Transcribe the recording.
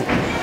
Дякую.